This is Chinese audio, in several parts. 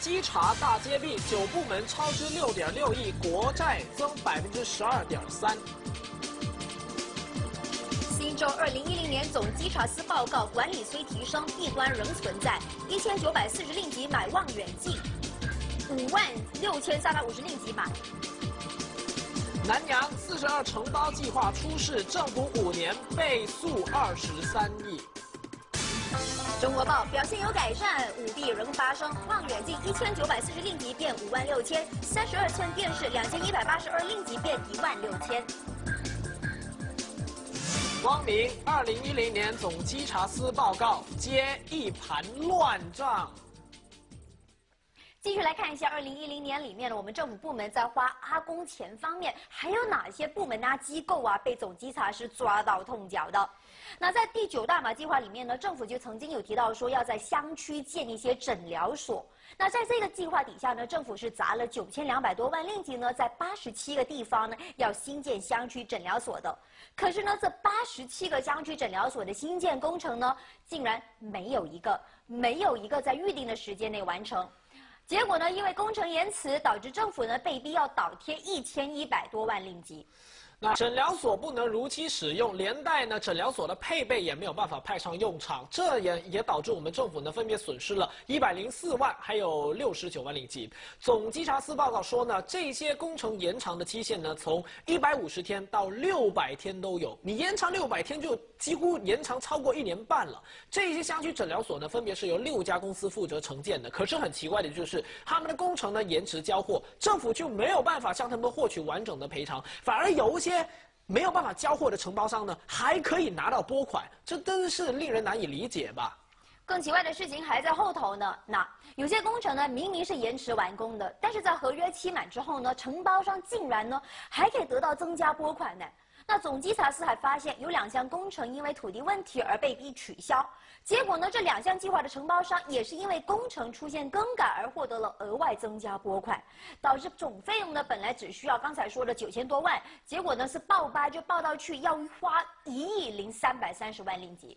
稽查大揭秘，九部门超支六点六亿，国债增百分之十二点三。新州二零一零年总稽查司报告，管理虽提升，弊端仍存在。一千九百四十令吉买望远镜，五万六千三百五十令吉买。南阳四十二承包计划出事，政府五年被诉二十三亿。中国报表现有改善，舞弊仍发生。望远镜一千九百四十令吉变五万六千，三十二寸电视两千一百八十二令吉变一万六千。光明二零一零年总稽查司报告揭一盘乱账。继续来看一下，二零一零年里面呢，我们政府部门在花阿公钱方面，还有哪些部门啊、机构啊被总稽查师抓到痛脚的？那在第九大马计划里面呢，政府就曾经有提到说要在乡区建一些诊疗所。那在这个计划底下呢，政府是砸了九千两百多万令吉呢，在八十七个地方呢要新建乡区诊疗所的。可是呢，这八十七个乡区诊疗所的新建工程呢，竟然没有一个没有一个在预定的时间内完成。结果呢，因为工程延迟，导致政府呢被逼要倒贴一千一百多万令吉。那诊疗所不能如期使用，连带呢诊疗所的配备也没有办法派上用场，这也也导致我们政府呢分别损失了一百零四万，还有六十九万令吉。总稽查司报告说呢，这些工程延长的期限呢，从一百五十天到六百天都有，你延长六百天就几乎延长超过一年半了。这些乡区诊疗所呢，分别是由六家公司负责承建的，可是很奇怪的就是，他们的工程呢延迟交货，政府就没有办法向他们获取完整的赔偿，反而有些。些没有办法交货的承包商呢，还可以拿到拨款，这真是令人难以理解吧？更奇怪的事情还在后头呢。那有些工程呢，明明是延迟完工的，但是在合约期满之后呢，承包商竟然呢还可以得到增加拨款呢。那总稽查司还发现，有两项工程因为土地问题而被逼取消。结果呢，这两项计划的承包商也是因为工程出现更改而获得了额外增加拨款，导致总费用呢本来只需要刚才说的九千多万，结果呢是报八就报到去要花一亿零三百三十万令吉。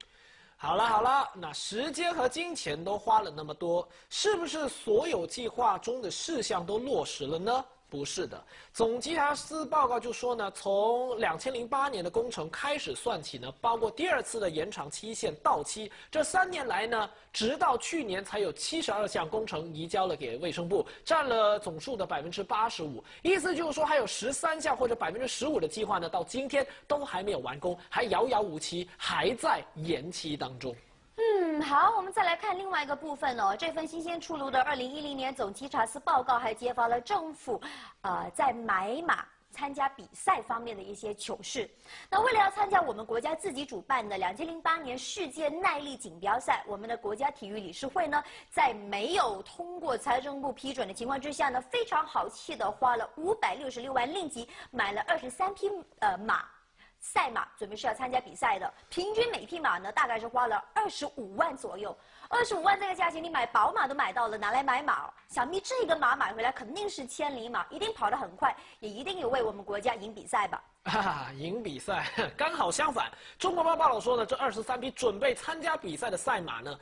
好了好了，那时间和金钱都花了那么多，是不是所有计划中的事项都落实了呢？不是的，总稽查司报告就说呢，从两千零八年的工程开始算起呢，包括第二次的延长期限到期，这三年来呢，直到去年才有七十二项工程移交了给卫生部，占了总数的百分之八十五。意思就是说，还有十三项或者百分之十五的计划呢，到今天都还没有完工，还遥遥无期，还在延期当中。嗯，好，我们再来看另外一个部分哦。这份新鲜出炉的二零一零年总稽查司报告还揭发了政府，呃，在买马参加比赛方面的一些糗事。那为了要参加我们国家自己主办的两千零八年世界耐力锦标赛，我们的国家体育理事会呢，在没有通过财政部批准的情况之下呢，非常豪气的花了五百六十六万令吉买了二十三匹呃马。赛马准备是要参加比赛的，平均每匹马呢大概是花了二十五万左右，二十五万这个价钱你买宝马都买到了，拿来买马，想必这个马买回来肯定是千里马，一定跑得很快，也一定有为我们国家赢比赛吧。哈哈，赢比赛 刚好相反。中国报报道说呢，这二十三匹准备参加比赛的赛马呢，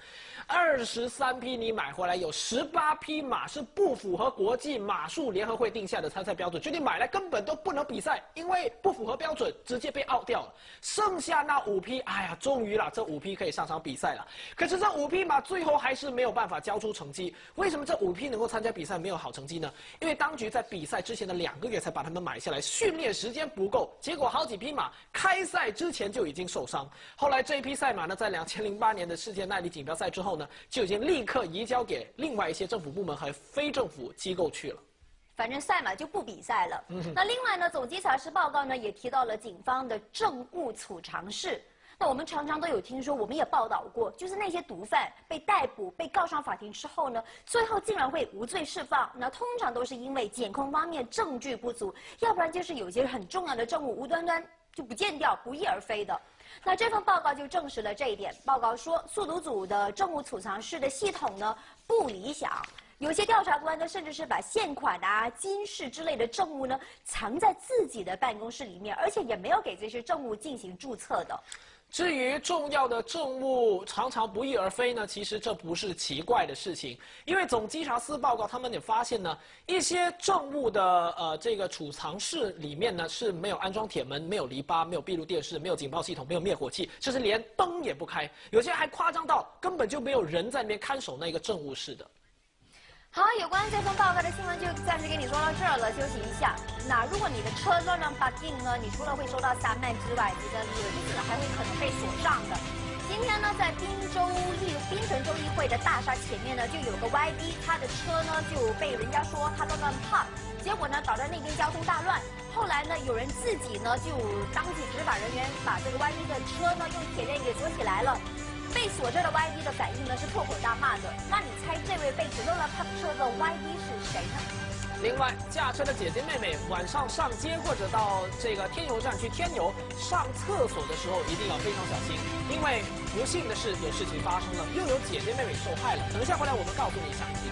二十三匹你买回来有十八匹马是不符合国际马术联合会定下的参赛标准，就你买来根本都不能比赛，因为不符合标准，直接被 out 掉了。剩下那五匹，哎呀，终于了，这五匹可以上场比赛了。可是这五匹马最后还是没有办法交出成绩。为什么这五匹能够参加比赛没有好成绩呢？因为当局在比赛之前的两个月才把它们买下来，训练时间不够。结果好几匹马开赛之前就已经受伤，后来这一匹赛马呢，在两千零八年的世界耐力锦标赛之后呢，就已经立刻移交给另外一些政府部门和非政府机构去了。反正赛马就不比赛了。那另外呢，总稽查师报告呢也提到了警方的政务储藏室。那我们常常都有听说，我们也报道过，就是那些毒贩被逮捕、被告上法庭之后呢，最后竟然会无罪释放。那通常都是因为检控方面证据不足，要不然就是有些很重要的证物无端端就不见掉、不翼而飞的。那这份报告就证实了这一点。报告说，速毒组的政务储藏室的系统呢不理想，有些调查官呢甚至是把现款啊、金饰之类的证物呢藏在自己的办公室里面，而且也没有给这些证物进行注册的。至于重要的政务常常不翼而飞呢，其实这不是奇怪的事情，因为总稽查司报告他们也发现呢，一些政务的呃这个储藏室里面呢是没有安装铁门、没有篱笆、没有闭路电视、没有警报系统、没有灭火器，甚至连灯也不开，有些还夸张到根本就没有人在那边看守那个政务室的。好，有关这份报告的新闻就暂时给你说到这儿了，休息一下。那如果你的车乱乱 parking 呢，你除了会收到三万之外，你的轮子还会可能被锁上的。今天呢，在滨州议滨城州议会的大厦前面呢，就有个 YD，他的车呢就被人家说他乱乱放结果呢导致那边交通大乱。后来呢，有人自己呢就当起执法人员，把这个 YD 的车呢用铁链给锁起来了。被锁着的 YD 的反应呢是破口大骂的。那你猜这位被指认了他车的 YD 是谁呢？另外，驾车的姐姐妹妹晚上上街或者到这个天油站去添油、上厕所的时候一定要非常小心，因为不幸的是有事情发生了，又有姐姐妹妹受害了。等一下回来我们告诉你详情。